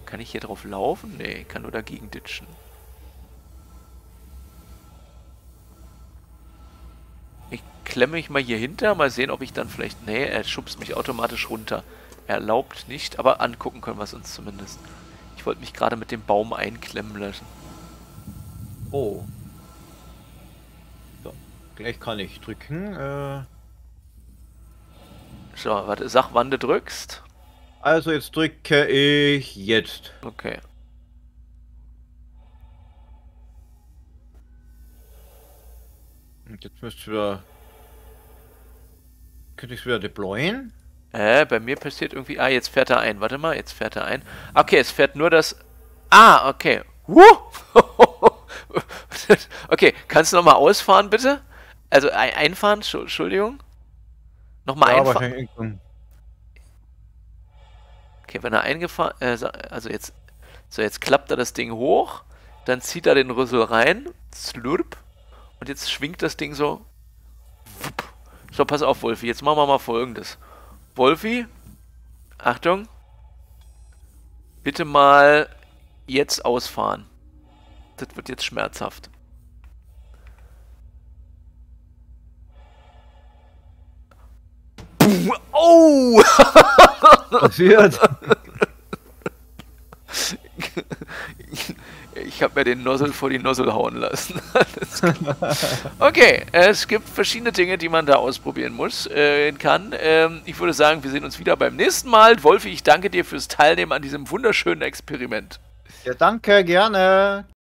Kann ich hier drauf laufen? Nee, kann nur dagegen ditchen. Klemme mich mal hier hinter, mal sehen, ob ich dann vielleicht... Nee, er schubst mich automatisch runter. Erlaubt nicht, aber angucken können wir es uns zumindest. Ich wollte mich gerade mit dem Baum einklemmen lassen. Oh. So, gleich kann ich drücken. Äh so, warte, sag, wann du drückst. Also jetzt drücke ich jetzt. Okay. Und jetzt müsste ich wieder... Könnte ich es wieder deployen? Äh, bei mir passiert irgendwie... Ah, jetzt fährt er ein. Warte mal, jetzt fährt er ein. Okay, es fährt nur das... Ah, okay. [laughs] okay, kannst du nochmal ausfahren, bitte? Also ein einfahren, Entschuldigung. Nochmal ja, einfahren. Okay, wenn er eingefahren... Äh, also jetzt... So, jetzt klappt er das Ding hoch. Dann zieht er den Rüssel rein. Slurp. Und jetzt schwingt das Ding so. So, pass auf, Wolfi. Jetzt machen wir mal folgendes. Wolfi, Achtung. Bitte mal jetzt ausfahren. Das wird jetzt schmerzhaft. Oh! Passiert. [laughs] Ich habe mir den Nozzle vor die Nozzle hauen lassen. [laughs] okay, es gibt verschiedene Dinge, die man da ausprobieren muss, äh, kann. Ähm, ich würde sagen, wir sehen uns wieder beim nächsten Mal. Wolfi, ich danke dir fürs Teilnehmen an diesem wunderschönen Experiment. Ja, danke, gerne.